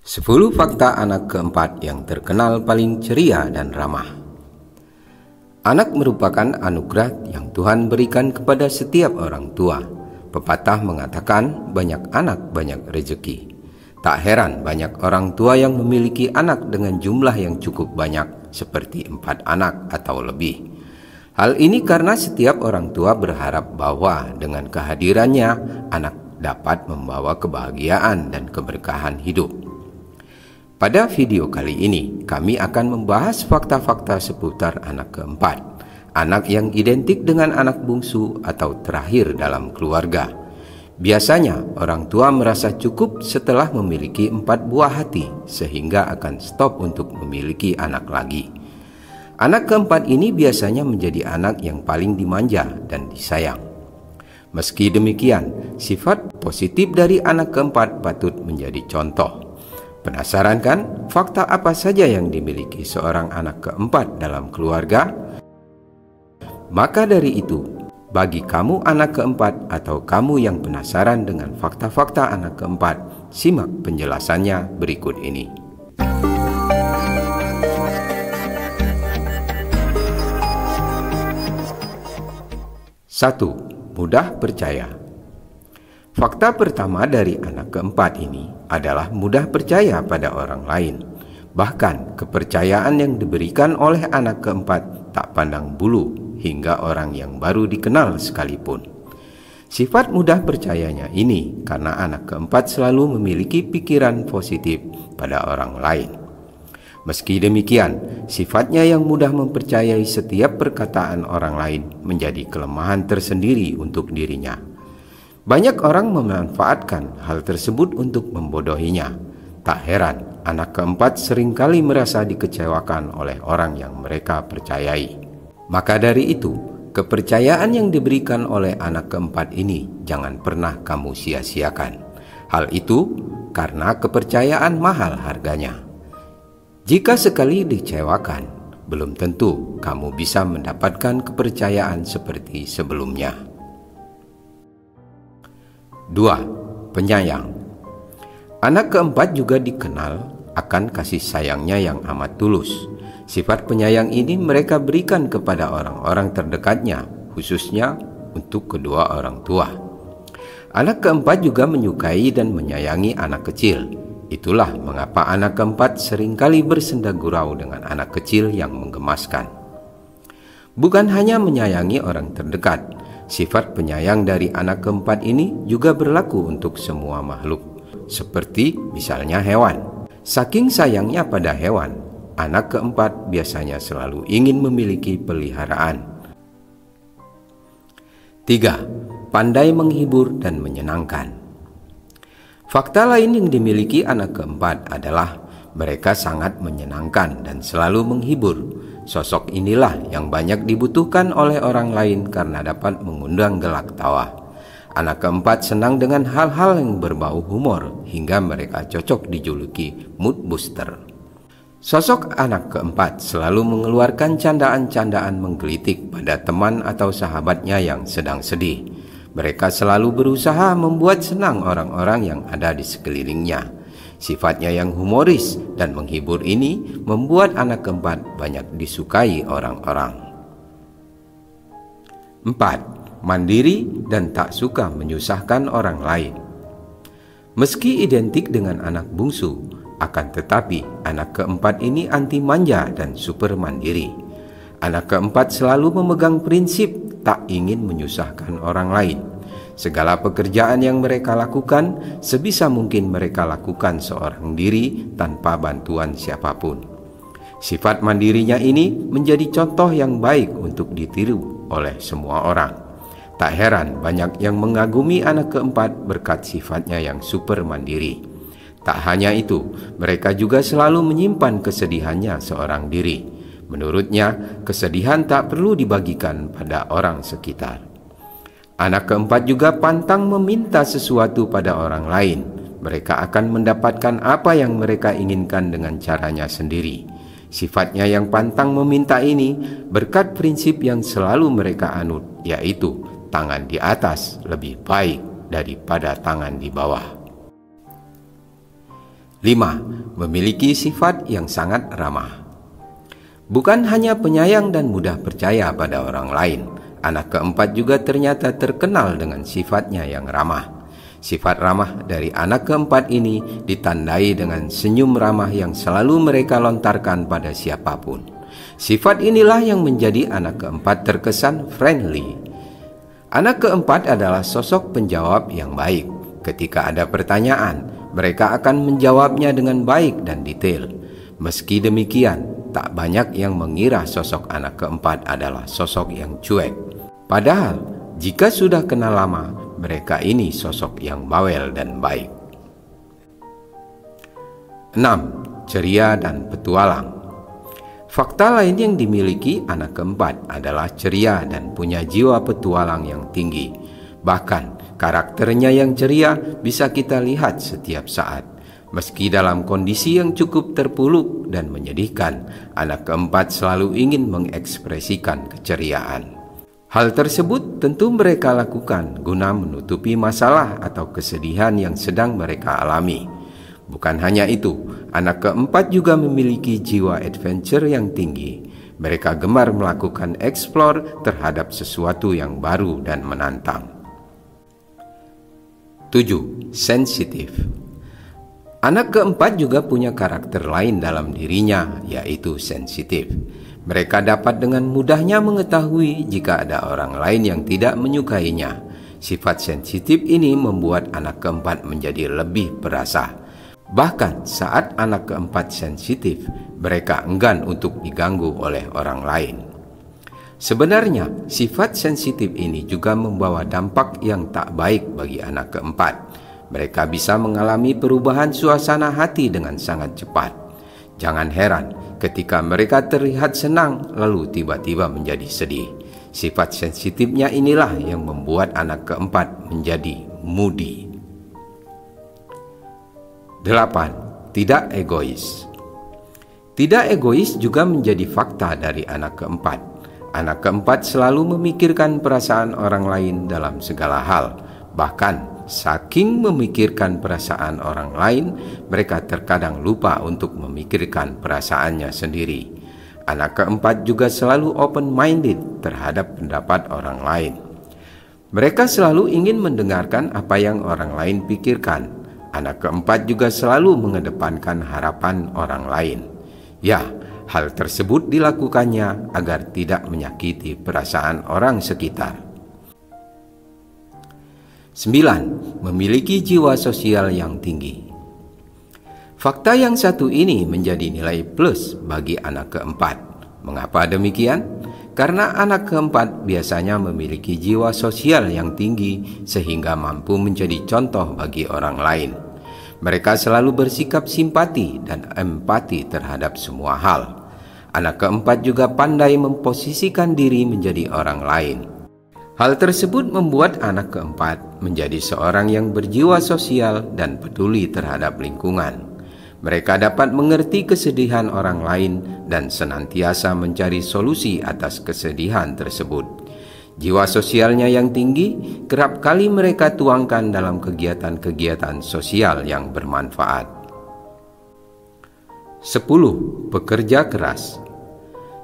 10 fakta anak keempat yang terkenal paling ceria dan ramah. Anak merupakan anugerah yang Tuhan berikan kepada setiap orang tua. Pepatah mengatakan banyak anak banyak rezeki. Tak heran banyak orang tua yang memiliki anak dengan jumlah yang cukup banyak seperti empat anak atau lebih. Hal ini karena setiap orang tua berharap bahwa dengan kehadirannya anak dapat membawa kebahagiaan dan keberkahan hidup. Pada video kali ini, kami akan membahas fakta-fakta seputar anak keempat, anak yang identik dengan anak bungsu atau terakhir dalam keluarga. Biasanya, orang tua merasa cukup setelah memiliki empat buah hati, sehingga akan stop untuk memiliki anak lagi. Anak keempat ini biasanya menjadi anak yang paling dimanja dan disayang. Meski demikian, sifat positif dari anak keempat patut menjadi contoh. Penasaran kan fakta apa saja yang dimiliki seorang anak keempat dalam keluarga? Maka dari itu, bagi kamu anak keempat atau kamu yang penasaran dengan fakta-fakta anak keempat, simak penjelasannya berikut ini. Satu, mudah percaya. Fakta pertama dari anak keempat ini adalah mudah percaya pada orang lain. Bahkan kepercayaan yang diberikan oleh anak keempat tak pandang bulu hingga orang yang baru dikenal sekalipun. Sifat mudah percayanya ini karena anak keempat selalu memiliki pikiran positif pada orang lain. Meski demikian, sifatnya yang mudah mempercayai setiap perkataan orang lain menjadi kelemahan tersendiri untuk dirinya. Banyak orang memanfaatkan hal tersebut untuk membodohinya. Tak heran, anak keempat sering kali merasa dikecewakan oleh orang yang mereka percayai. Maka dari itu, kepercayaan yang diberikan oleh anak keempat ini jangan pernah kamu sia-siakan. Hal itu karena kepercayaan mahal harganya. Jika sekali dikecewakan, belum tentu kamu bisa mendapatkan kepercayaan seperti sebelumnya. 2. Penyayang Anak keempat juga dikenal akan kasih sayangnya yang amat tulus. Sifat penyayang ini mereka berikan kepada orang-orang terdekatnya, khususnya untuk kedua orang tua. Anak keempat juga menyukai dan menyayangi anak kecil. Itulah mengapa anak keempat sering kali bersenda gurau dengan anak kecil yang menggemaskan. Bukan hanya menyayangi orang terdekat, Sifat penyayang dari anak keempat ini juga berlaku untuk semua makhluk, seperti misalnya hewan. Saking sayangnya pada hewan, anak keempat biasanya selalu ingin memiliki peliharaan. 3. Pandai menghibur dan menyenangkan. Fakta lain yang dimiliki anak keempat adalah mereka sangat menyenangkan dan selalu menghibur Sosok inilah yang banyak dibutuhkan oleh orang lain karena dapat mengundang gelak tawa. Anak keempat senang dengan hal-hal yang berbau humor hingga mereka cocok dijuluki mood booster. Sosok anak keempat selalu mengeluarkan candaan-candaan menggelitik pada teman atau sahabatnya yang sedang sedih. Mereka selalu berusaha membuat senang orang-orang yang ada di sekelilingnya. Sifatnya yang humoris dan menghibur ini membuat anak keempat banyak disukai orang-orang. 4. Mandiri dan tak suka menyusahkan orang lain. Meski identik dengan anak bungsu, akan tetapi anak keempat ini anti manja dan super mandiri. Anak keempat selalu memegang prinsip tak ingin menyusahkan orang lain Segala pekerjaan yang mereka lakukan, sebisa mungkin mereka lakukan seorang diri tanpa bantuan siapa pun. Sifat mandirinya ini menjadi contoh yang baik untuk ditiru oleh semua orang. Tak heran banyak yang mengagumi anak keempat berkat sifatnya yang super mandiri. Tak hanya itu, mereka juga selalu menyimpan kesedihannya seorang diri. Menurutnya, kesedihan tak perlu dibagikan pada orang sekitar. Anak keempat juga pantang meminta sesuatu pada orang lain. Mereka akan mendapatkan apa yang mereka inginkan dengan caranya sendiri. Sifatnya yang pantang meminta ini berkat prinsip yang selalu mereka anut, yaitu tangan di atas lebih baik daripada tangan di bawah. 5. Memiliki sifat yang sangat ramah. Bukan hanya penyayang dan mudah percaya pada orang lain, anak keempat juga ternyata terkenal dengan sifatnya yang ramah. Sifat ramah dari anak keempat ini ditandai dengan senyum ramah yang selalu mereka lontarkan pada siapa pun. Sifat inilah yang menjadi anak keempat terkesan friendly. Anak keempat adalah sosok penjawab yang baik. Ketika ada pertanyaan, mereka akan menjawabnya dengan baik dan detail. Meski demikian, tak banyak yang mengira sosok anak keempat adalah sosok yang cuek. Padahal, jika sudah kenal lama, mereka ini sosok yang bawel dan baik. 6. Ceria dan petualang Fakta lain yang dimiliki anak keempat adalah ceria dan punya jiwa petualang yang tinggi. Bahkan, karakternya yang ceria bisa kita lihat setiap saat. Meski dalam kondisi yang cukup terpuruk dan menyedihkan, anak keempat selalu ingin mengekspresikan keceriaan. Hal tersebut tentu mereka lakukan guna menutupi masalah atau kesedihan yang sedang mereka alami. Bukan hanya itu, anak keempat juga memiliki jiwa adventure yang tinggi. Mereka gemar melakukan eksplor terhadap sesuatu yang baru dan menantang. 7. Sensitif Anak keempat juga punya karakter lain dalam dirinya, yaitu sensitif. Mereka dapat dengan mudahnya mengetahui jika ada orang lain yang tidak menyukainya. Sifat sensitif ini membuat anak keempat menjadi lebih perasa. Bahkan saat anak keempat sensitif, mereka enggan untuk diganggu oleh orang lain. Sebenarnya, sifat sensitif ini juga membawa dampak yang tak baik bagi anak keempat mereka bisa mengalami perubahan suasana hati dengan sangat cepat. Jangan heran ketika mereka terlihat senang lalu tiba-tiba menjadi sedih. Sifat sensitifnya inilah yang membuat anak keempat menjadi moody. 8. Tidak egois Tidak egois juga menjadi fakta dari anak keempat. Anak keempat selalu memikirkan perasaan orang lain dalam segala hal, bahkan Saking memikirkan perasaan orang lain, mereka terkadang lupa untuk memikirkan perasaannya sendiri. Anak keempat juga selalu open-minded terhadap pendapat orang lain. Mereka selalu ingin mendengarkan apa yang orang lain pikirkan. Anak keempat juga selalu mengedepankan harapan orang lain. Ya, hal tersebut dilakukannya agar tidak menyakiti perasaan orang sekitar. 9. Memiliki jiwa sosial yang tinggi. Fakta yang satu ini menjadi nilai plus bagi anak keempat. Mengapa demikian? Karena anak keempat biasanya memiliki jiwa sosial yang tinggi sehingga mampu menjadi contoh bagi orang lain. Mereka selalu bersikap simpati dan empati terhadap semua hal. Anak keempat juga pandai memposisikan diri menjadi orang lain. Hal tersebut membuat anak keempat menjadi seorang yang berjiwa sosial dan peduli terhadap lingkungan. Mereka dapat mengerti kesedihan orang lain dan senantiasa mencari solusi atas kesedihan tersebut. Jiwa sosialnya yang tinggi kerap kali mereka tuangkan dalam kegiatan-kegiatan sosial yang bermanfaat. 10. Pekerja keras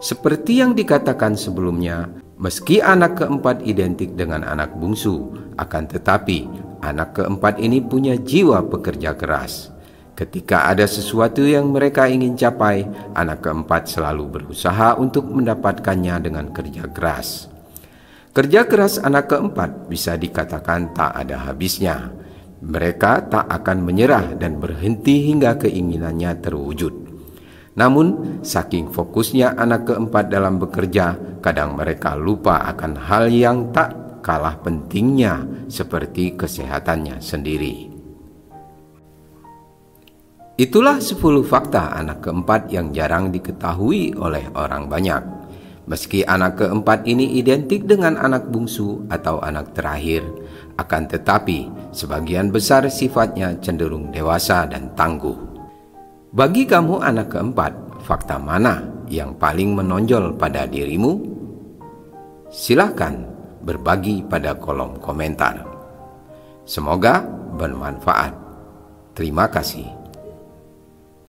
Seperti yang dikatakan sebelumnya, Meski anak keempat identik dengan anak bungsu, akan tetapi anak keempat ini punya jiwa pekerja keras. Ketika ada sesuatu yang mereka ingin capai, anak keempat selalu berusaha untuk mendapatkannya dengan kerja keras. Kerja keras anak keempat bisa dikatakan tak ada habisnya. Mereka tak akan menyerah dan berhenti hingga keinginannya terwujud. Namun, saking fokusnya anak keempat dalam bekerja, kadang mereka lupa akan hal yang tak kalah pentingnya, seperti kesehatannya sendiri. Itulah 10 fakta anak keempat yang jarang diketahui oleh orang banyak. Meski anak keempat ini identik dengan anak bungsu atau anak terakhir, akan tetapi sebagian besar sifatnya cenderung dewasa dan tangguh. Bagi kamu anak keempat, fakta mana yang paling menonjol pada dirimu? Silahkan berbagi pada kolom komentar. Semoga bermanfaat. Terima kasih.